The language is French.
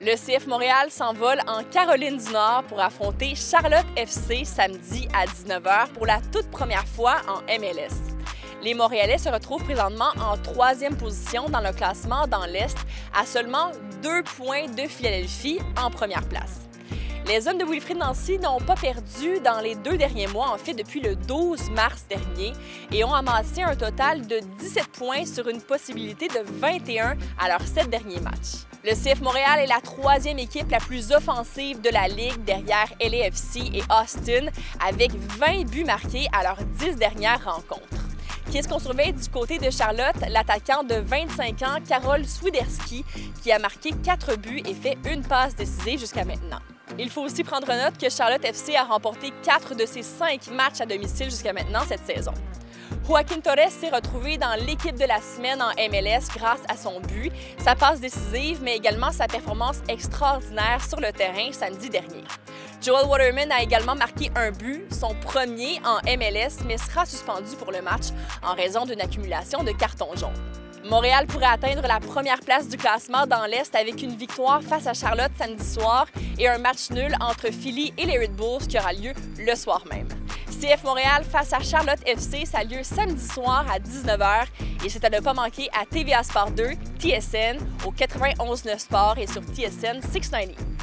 Le CF Montréal s'envole en Caroline du Nord pour affronter Charlotte FC samedi à 19h pour la toute première fois en MLS. Les Montréalais se retrouvent présentement en troisième position dans le classement dans l'Est, à seulement deux points de Philadelphie en première place. Les hommes de Wilfrid Nancy n'ont pas perdu dans les deux derniers mois, en fait depuis le 12 mars dernier, et ont amassé un total de 17 points sur une possibilité de 21 à leurs sept derniers matchs. Le CF Montréal est la troisième équipe la plus offensive de la Ligue derrière LAFC et Austin, avec 20 buts marqués à leurs 10 dernières rencontres. Qu'est-ce qu'on surveille du côté de Charlotte? L'attaquant de 25 ans, Carole Swiderski, qui a marqué 4 buts et fait une passe décisive jusqu'à maintenant. Il faut aussi prendre note que Charlotte FC a remporté 4 de ses 5 matchs à domicile jusqu'à maintenant cette saison. Joaquin Torres s'est retrouvé dans l'équipe de la semaine en MLS grâce à son but, sa passe décisive, mais également sa performance extraordinaire sur le terrain samedi dernier. Joel Waterman a également marqué un but, son premier en MLS, mais sera suspendu pour le match en raison d'une accumulation de cartons jaunes. Montréal pourrait atteindre la première place du classement dans l'Est avec une victoire face à Charlotte samedi soir et un match nul entre Philly et les Red Bulls qui aura lieu le soir même. CF Montréal face à Charlotte FC, ça a lieu samedi soir à 19h et c'est à ne pas manquer à TVA Sport 2, TSN, au 91.9 Sport et sur TSN 690.